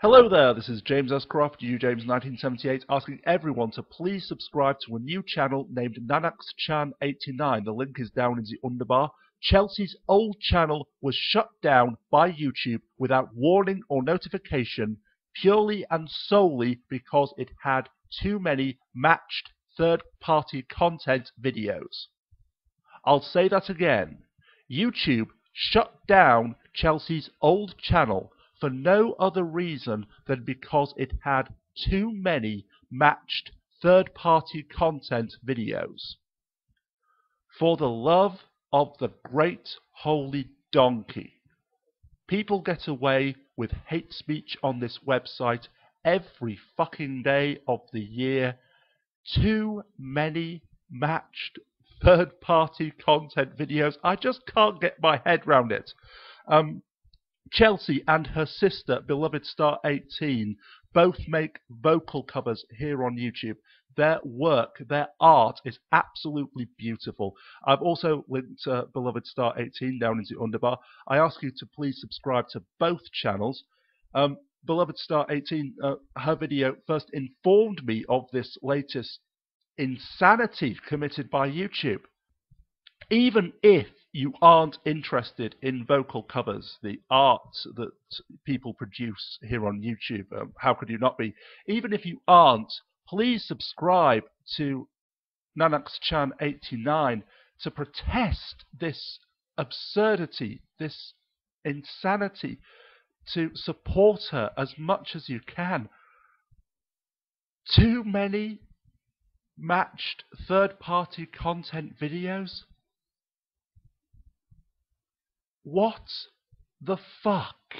Hello there, this is James S. Croft, UJames1978, asking everyone to please subscribe to a new channel named Nanax-chan89. The link is down in the underbar. Chelsea's old channel was shut down by YouTube without warning or notification purely and solely because it had too many matched third-party content videos. I'll say that again. YouTube shut down Chelsea's old channel for no other reason than because it had too many matched third party content videos. For the love of the great holy donkey. People get away with hate speech on this website every fucking day of the year. Too many matched third party content videos. I just can't get my head round it. Um, Chelsea and her sister, Beloved Star 18, both make vocal covers here on YouTube. Their work, their art is absolutely beautiful. I've also linked uh, Beloved Star 18 down into underbar. I ask you to please subscribe to both channels. Um, Beloved Star 18, uh, her video first informed me of this latest insanity committed by YouTube. Even if you aren't interested in vocal covers, the art that people produce here on YouTube, um, how could you not be? Even if you aren't, please subscribe to Nanax-chan89 to protest this absurdity, this insanity, to support her as much as you can. Too many matched third party content videos? What the fuck?